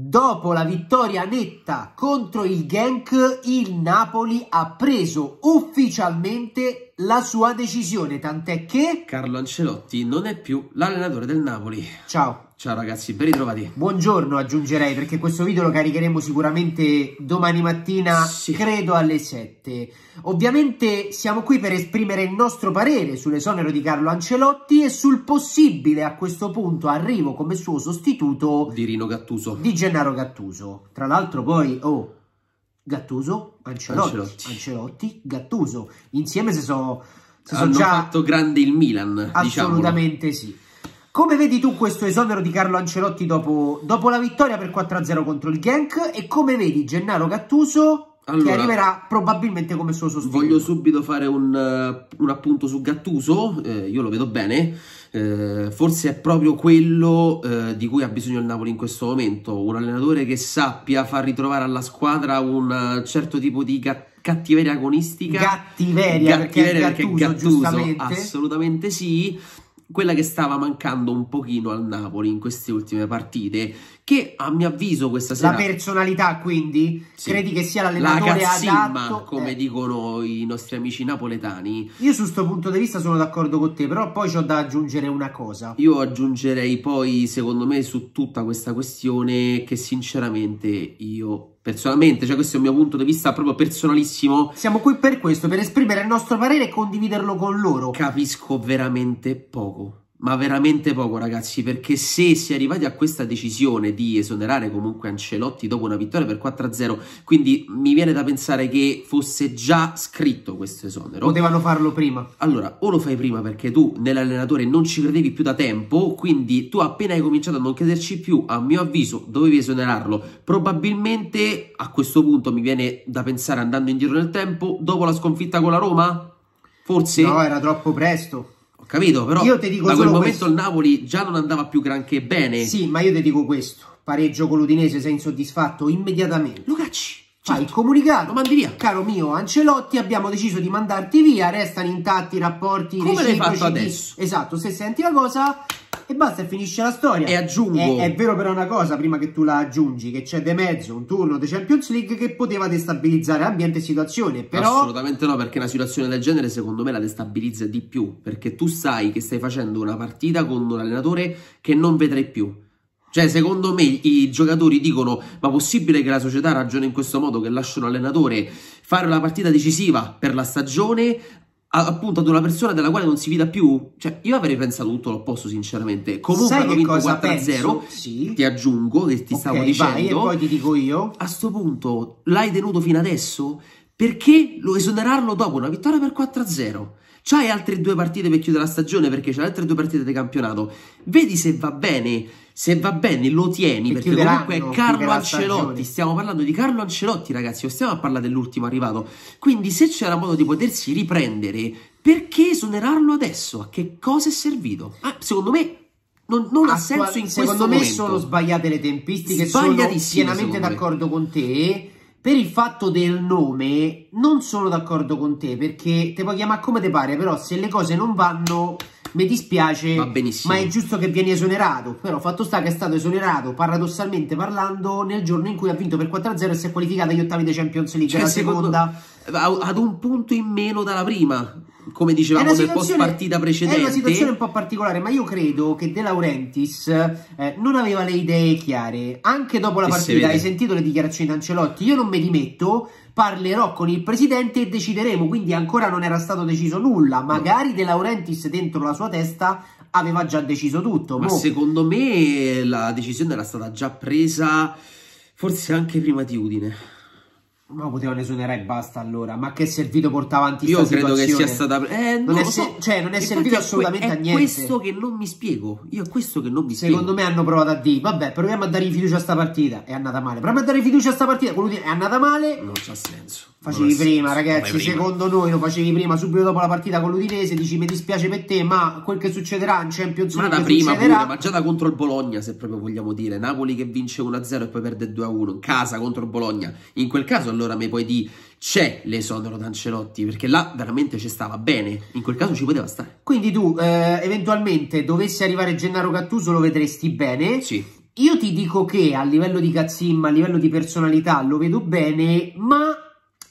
Dopo la vittoria netta contro il Genk, il Napoli ha preso ufficialmente la sua decisione, tant'è che... Carlo Ancelotti non è più l'allenatore del Napoli. Ciao. Ciao ragazzi, ben ritrovati. Buongiorno aggiungerei perché questo video lo caricheremo sicuramente domani mattina, sì. credo alle 7. Ovviamente siamo qui per esprimere il nostro parere sull'esonero di Carlo Ancelotti e sul possibile a questo punto arrivo come suo sostituto di Rino Gattuso. Di Gennaro Gattuso. Tra l'altro poi, oh, Gattuso, Ancelotti, Ancelotti, Ancelotti Gattuso. Insieme se sono... Se Hanno già... fatto grande il Milan, Assolutamente diciamolo. sì. Come vedi tu questo esonero di Carlo Ancelotti dopo, dopo la vittoria per 4-0 contro il Genk e come vedi Gennaro Gattuso allora, che arriverà probabilmente come suo sostituto? Voglio subito fare un, uh, un appunto su Gattuso, eh, io lo vedo bene, eh, forse è proprio quello eh, di cui ha bisogno il Napoli in questo momento, un allenatore che sappia far ritrovare alla squadra un certo tipo di cattiveria agonistica. Cattiveria, cattiveria perché, perché Gattuso, Gattuso assolutamente sì quella che stava mancando un pochino al Napoli in queste ultime partite, che a mio avviso questa sera... La personalità quindi? Sì. Credi che sia l'allenatore La adatto? come eh. dicono i nostri amici napoletani. Io su questo punto di vista sono d'accordo con te, però poi ho da aggiungere una cosa. Io aggiungerei poi, secondo me, su tutta questa questione che sinceramente io personalmente, cioè questo è il mio punto di vista proprio personalissimo. Siamo qui per questo, per esprimere il nostro parere e condividerlo con loro. Capisco veramente poco ma veramente poco ragazzi perché se si è arrivati a questa decisione di esonerare comunque Ancelotti dopo una vittoria per 4-0 quindi mi viene da pensare che fosse già scritto questo esonero. Potevano farlo prima. Allora o lo fai prima perché tu nell'allenatore non ci credevi più da tempo quindi tu appena hai cominciato a non crederci più a mio avviso dovevi esonerarlo. Probabilmente a questo punto mi viene da pensare andando indietro nel tempo dopo la sconfitta con la Roma? Forse? No era troppo presto capito? Però io ti dico da quel questo. momento il Napoli già non andava più granché bene. Sì, ma io ti dico questo. Pareggio con l'Udinese, sei insoddisfatto immediatamente. Lucacci. Fai il comunicato. Lo mandi via. Caro mio Ancelotti, abbiamo deciso di mandarti via, restano intatti i rapporti Come l'hai fatto adesso? Esatto, se senti la cosa e basta, finisce la storia. E aggiungo... È, è, vero però una cosa, prima che tu la aggiungi, che c'è de mezzo un turno di Champions League che poteva destabilizzare ambiente e situazione, però... Assolutamente no, perché una situazione del genere secondo me la destabilizza di più, perché tu sai che stai facendo una partita con un allenatore che non vedrai più. Cioè, secondo me i giocatori dicono: Ma possibile che la società ragioni in questo modo? Che lascia un allenatore fare una partita decisiva per la stagione appunto ad una persona della quale non si fida più? Cioè io avrei pensato tutto l'opposto sinceramente. Comunque Sai hanno vinto 4-0 sì. ti aggiungo che ti okay, stavo dicendo vai, e poi ti dico io. a sto punto l'hai tenuto fino adesso? Perché lo esonerarlo dopo? Una vittoria per 4-0 c'hai altre due partite per chiudere la stagione? Perché c'hai altre due partite di campionato. Vedi se va bene se va bene lo tieni, perché comunque è Carlo Ancelotti, stiamo parlando di Carlo Ancelotti ragazzi, non stiamo a parlare dell'ultimo arrivato, quindi se c'era modo di potersi riprendere, perché esonerarlo adesso? A che cosa è servito? Ah, secondo me non, non ha senso in questo momento. Secondo me sono sbagliate le tempistiche, sono pienamente d'accordo con te, per il fatto del nome non sono d'accordo con te, perché te puoi chiamare come te pare, però se le cose non vanno mi dispiace, ma è giusto che vieni esonerato. Però fatto sta che è stato esonerato, paradossalmente parlando, nel giorno in cui ha vinto per 4-0 e si è qualificato agli ottavi di Champions League, cioè, la seconda... Ad un punto in meno dalla prima, come dicevamo nel post partita precedente. È una situazione un po' particolare, ma io credo che De Laurentiis eh, non aveva le idee chiare. Anche dopo la partita, hai sentito le dichiarazioni di Ancelotti, io non mi dimetto parlerò con il presidente e decideremo, quindi ancora non era stato deciso nulla, magari De Laurentiis dentro la sua testa aveva già deciso tutto. Ma Mo. secondo me la decisione era stata già presa forse anche prima di Udine. Ma potevano esonerare e basta allora. Ma che è servito portare avanti Io credo che sia stata. Eh, non, non è, so. cioè, non è servito assolutamente è a niente. È questo che non mi spiego. Io è questo che non mi spiego. Secondo me hanno provato a dire: Vabbè, proviamo a dare fiducia a sta partita. È andata male. Proviamo a dare fiducia a sta partita. È andata male. Non c'ha senso. Facevi prima, ragazzi. Prima. Secondo noi lo facevi prima, subito dopo la partita con l'Udinese. Dici: Mi dispiace per te, ma quel che succederà in Champions League. Ma da prima succederà. pure, ma già da contro il Bologna, se proprio vogliamo dire. Napoli che vince 1-0 e poi perde 2-1 in casa contro il Bologna. In quel caso, allora mi puoi dire c'è l'esonero d'Ancelotti perché là veramente ci stava bene in quel caso ci poteva stare quindi tu eh, eventualmente dovesse arrivare Gennaro Gattuso lo vedresti bene sì io ti dico che a livello di Kazzim, a livello di personalità lo vedo bene, ma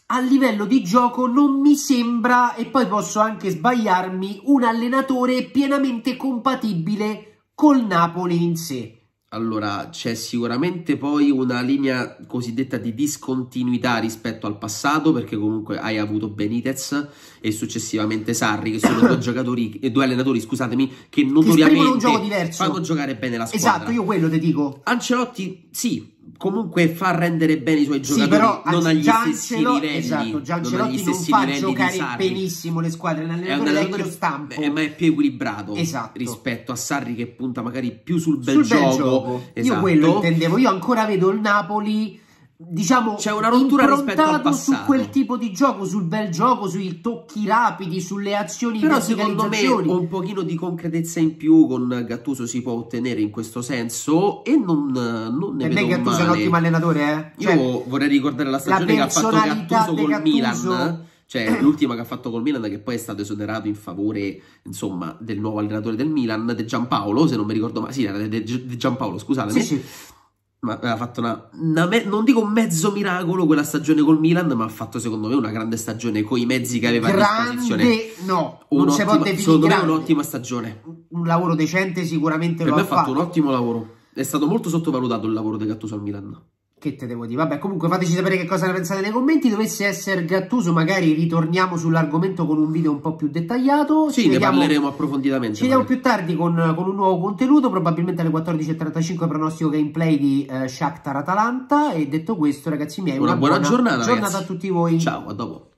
a livello di gioco non mi sembra, e poi posso anche sbagliarmi, un allenatore pienamente compatibile col Napoli in sé. Allora, c'è sicuramente poi una linea cosiddetta di discontinuità rispetto al passato, perché comunque hai avuto Benitez e successivamente Sarri, che sono due giocatori, e due allenatori, scusatemi, che notoriamente che fanno giocare bene la squadra. Esatto, io quello ti dico. Ancelotti, sì, comunque fa rendere bene i suoi giocatori sì, però, non agli stessi Ancelo, livelli esatto, Giancelotti non, non fa giocare benissimo le squadre nell'allenatore vecchio stampo eh, ma è più equilibrato esatto. rispetto a Sarri che punta magari più sul bel sul gioco, bel gioco. Esatto. io quello intendevo io ancora vedo il Napoli diciamo c'è una rottura rispetto al passato su quel tipo di gioco sul bel gioco sui tocchi rapidi sulle azioni però secondo me un pochino di concretezza in più con Gattuso si può ottenere in questo senso e non, non ne per vedo Gattuso male. è un ottimo allenatore eh? cioè, io vorrei ricordare la stagione la che ha fatto Gattuso col Gattuso... Milan. Cioè l'ultima che ha fatto col Milan che poi è stato esonerato in favore insomma del nuovo allenatore del Milan De Giampaolo se non mi ricordo mai sì era De Giampaolo scusatemi. Sì, sì ma aveva fatto una, una me, non dico un mezzo miracolo quella stagione col Milan, ma ha fatto secondo me una grande stagione con i mezzi che aveva grande, a disposizione. no, non si può definire secondo grande. me un'ottima stagione. Un lavoro decente sicuramente per lo me ha fatto. fatto un ottimo lavoro. È stato molto sottovalutato il lavoro di Gattuso al Milan. Che te devo dire? Vabbè, comunque fateci sapere che cosa ne pensate nei commenti. Dovesse essere Gattuso, magari ritorniamo sull'argomento con un video un po' più dettagliato. Sì, ci ne vediamo, parleremo approfonditamente. Ci vediamo più tardi con, con, un nuovo contenuto, probabilmente alle 14.35 pronostico gameplay di eh, Shakhtar Atalanta. E detto questo, ragazzi miei, una, una buona, buona, giornata, giornata a tutti voi. Ciao, a dopo.